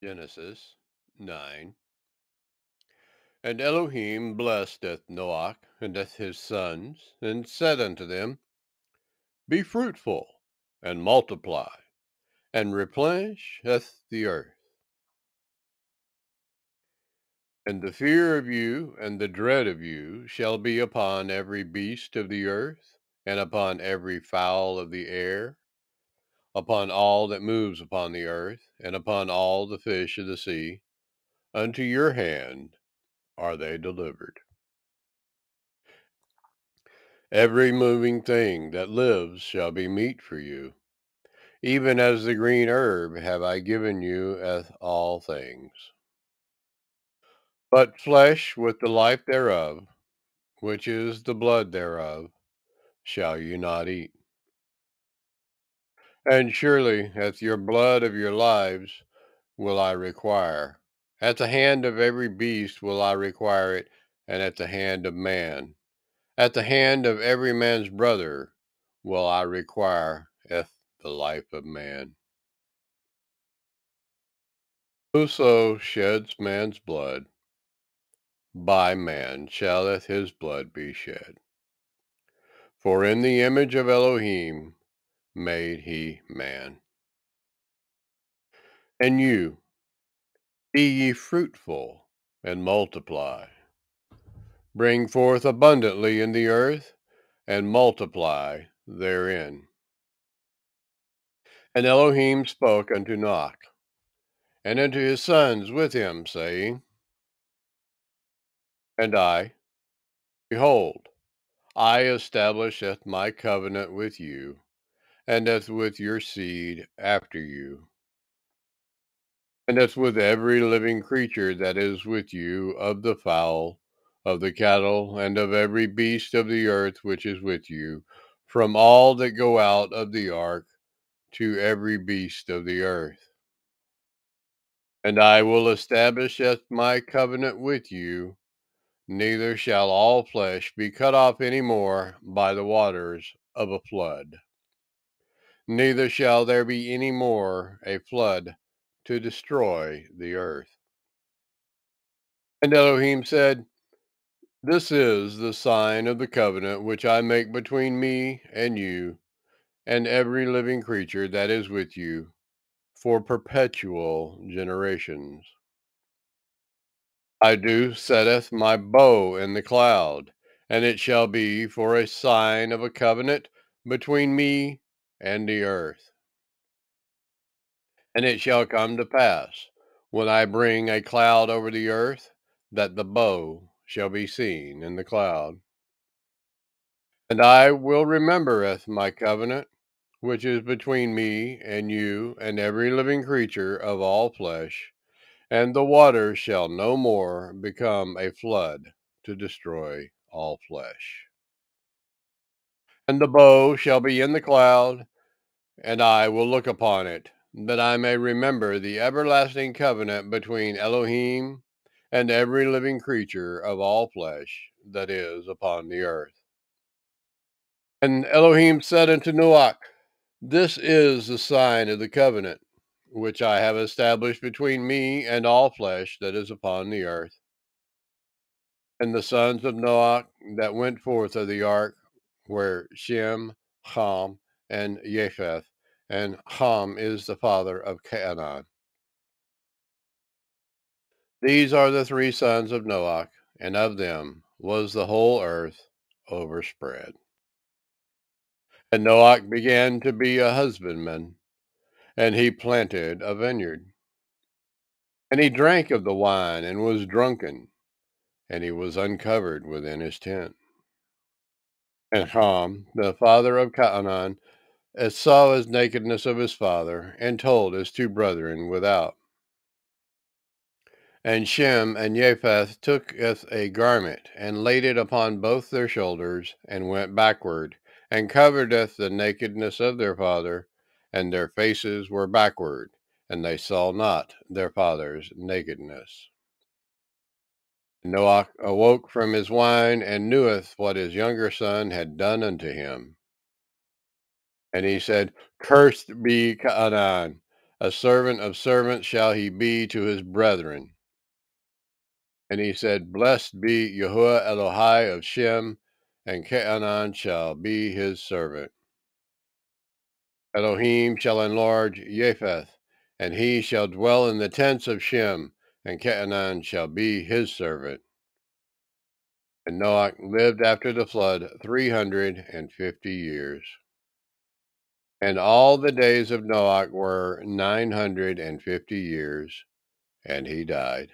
Genesis 9. And Elohim blessed Noach and his sons, and said unto them, Be fruitful, and multiply, and replenish the earth. And the fear of you and the dread of you shall be upon every beast of the earth, and upon every fowl of the air, upon all that moves upon the earth, and upon all the fish of the sea. Unto your hand are they delivered. Every moving thing that lives shall be meat for you. Even as the green herb have I given you as all things. But flesh with the life thereof, which is the blood thereof, shall you not eat. And surely at your blood of your lives will I require. At the hand of every beast will I require it, and at the hand of man. At the hand of every man's brother will I require eth the life of man. Whoso sheds man's blood, by man shalleth his blood be shed. For in the image of Elohim made he man. And you, be ye fruitful and multiply. Bring forth abundantly in the earth, and multiply therein. And Elohim spoke unto Noach, and unto his sons with him, saying, And I, behold, I establisheth my covenant with you, and as with your seed after you, and as with every living creature that is with you of the fowl, of the cattle, and of every beast of the earth which is with you, from all that go out of the ark to every beast of the earth. And I will establish my covenant with you, neither shall all flesh be cut off any more by the waters of a flood. Neither shall there be any more a flood to destroy the earth. And Elohim said, this is the sign of the covenant which I make between me and you and every living creature that is with you for perpetual generations. I do setteth my bow in the cloud, and it shall be for a sign of a covenant between me and the earth. And it shall come to pass, when I bring a cloud over the earth, that the bow shall be seen in the cloud. And I will remembereth my covenant, which is between me and you and every living creature of all flesh, and the waters shall no more become a flood to destroy all flesh. And the bow shall be in the cloud, and I will look upon it, that I may remember the everlasting covenant between Elohim and every living creature of all flesh that is upon the earth. And Elohim said unto Noach, This is the sign of the covenant which I have established between me and all flesh that is upon the earth. And the sons of Noach that went forth of the ark were Shem, Ham, and Japheth, and Ham is the father of Canaan. These are the three sons of Noach, and of them was the whole earth overspread. And Noach began to be a husbandman, and he planted a vineyard. And he drank of the wine and was drunken, and he was uncovered within his tent. And Ham, the father of Canaan, saw his nakedness of his father, and told his two brethren without. And Shem and Japheth took a garment, and laid it upon both their shoulders, and went backward, and coveredeth the nakedness of their father, and their faces were backward, and they saw not their father's nakedness. Noach awoke from his wine, and kneweth what his younger son had done unto him. And he said, Cursed be Canaan, A servant of servants shall he be to his brethren. And he said, Blessed be Yahuwah Elohai of Shem, and Canaan shall be his servant. Elohim shall enlarge Japheth, and he shall dwell in the tents of Shem, and Canaan shall be his servant. And Noah lived after the flood three hundred and fifty years. And all the days of Noah were nine hundred and fifty years, and he died.